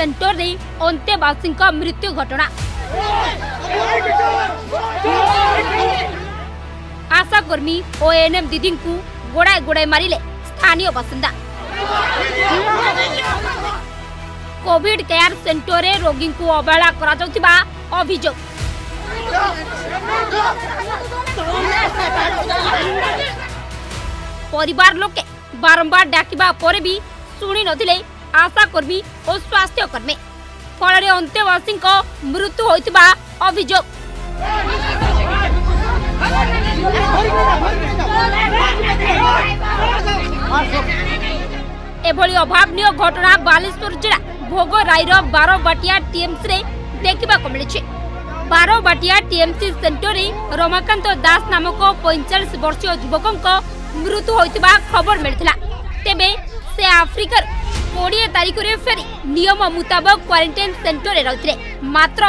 centre ଦେଇ ଅନ୍ତେବାସୀଙ୍କ ମୃତ୍ୟୁ ଘଟଣା ଆଶାକର୍ମୀ ଓ ଏଏନ୍ଏମ୍ ଦିଦିଙ୍କୁ ଗୋଡ଼ାଏ ଗୋଡ଼ାଏ ମାରିଲେ ସ୍ଥାନୀୟ ବାସିନ୍ଦା କୋଭିଡ୍ କେୟାର ସେଣ୍ଟରରେ ରୋଗୀଙ୍କୁ ଅବହେଳା କରାଯାଉଥିବା ଅଭିଯୋଗ ପରିବାର ଲୋକେ ବାରମ୍ବାର ଡାକିବା ପରେ ବି ଶୁଣି ନଥିଲେ आशा कर्मी और स्वास्थ्य कर्मी फल अंत्यवासी मृत्यु होता अभोग अभावन घटना बालेश्वर जिला भोग रायर बारबाटिया टीएमसी देखा मिली बारबाटिया टीएमसी सेन्टर रमाकांत दास नामक पैंचाश वर्षीय युवक मृत्यु होबर मिलता तेरे से आफ्रिकार কোড়িয়ে তারিখে ফেরি নিয়ম মুতাবক কোয়ারেটাইন সেন্টরে রয়েছে মাত্র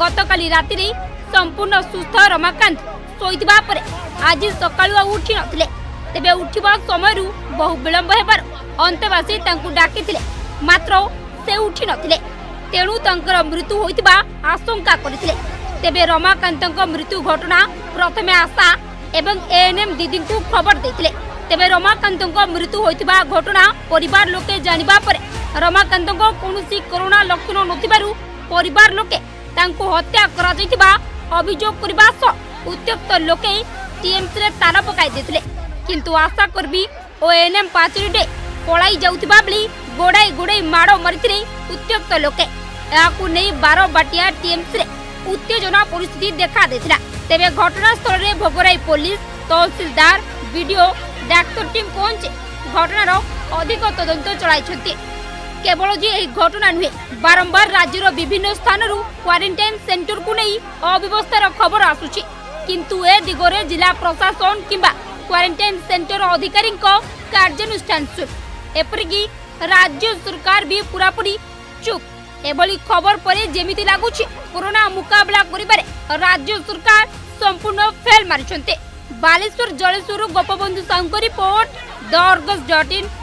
গতকাল রাতে সম্পূর্ণ সুস্থ রমাকান্ত শোইবা পরে আজ সকাল উঠি নথিলে তবে উঠিবা সময় বহু বিলম্ব হবার অন্তবাসী তাঁকু ডাকি মাত্র সে উঠি নথিলে তেণু তাঁকর মৃত্যু হয়ে আশঙ্কা করে তবে রমাকান্ত মৃত্যু ঘটনা প্রথমে আশা এবং এএনএম দিদি খবর দেইতিলে तेज रमाकांत मृत्यु होता घटना पर लोके जानवा पर रमाकांत कौन करोना लक्षण नवर हत्या कर अभोग उत्त्यक्त तार पकड़ आशाकर्मी और एनएम पाचेरी पलाई जा गोड़ाई गोड़ाई माड़ मारी उत्त्यक्त लोके बारबाटिया टीएमसी उत्तेजना परिस्थिति देखा दे तेरे घटनास्थल में भोगराई पुलिस ତହସିଲଦାର ବିଡ଼ିଓ ଡାକ୍ତର ଟିମ୍ ପହଞ୍ଚି ଘଟଣାର ଅଧିକ ତଦନ୍ତ ଚଳାଇଛନ୍ତି କେବଳ ଯେ ଏହି ଘଟଣା ନୁହେଁ ବାରମ୍ବାର ରାଜ୍ୟର ବିଭିନ୍ନ ସ୍ଥାନରୁ କ୍ୱାରେଣ୍ଟାଇନ୍ ସେଣ୍ଟରକୁ ନେଇ ଅବ୍ୟବସ୍ଥାର ଖବର ଆସୁଛି କିନ୍ତୁ ଏ ଦିଗରେ ଜିଲ୍ଲା ପ୍ରଶାସନ କିମ୍ବା କ୍ୱାରେଣ୍ଟାଇନ୍ ସେଣ୍ଟର ଅଧିକାରୀଙ୍କ କାର୍ଯ୍ୟାନୁଷ୍ଠାନ ଶୂନ୍ୟ ଏପରିକି ରାଜ୍ୟ ସରକାର ବି ପୁରାପୁରି ଚୁପ୍ ଏଭଳି ଖବର ପରେ ଯେମିତି ଲାଗୁଛି କରୋନା ମୁକାବିଲା କରିବାରେ ରାଜ୍ୟ ସରକାର ସମ୍ପୂର୍ଣ୍ଣ ଫେଲ୍ ମାରିଛନ୍ତି ବାଲେଶ୍ୱର ଜଳେଶ୍ୱରରୁ ଗୋପବନ୍ଧୁ ସାହୁଙ୍କ report the Argus dot in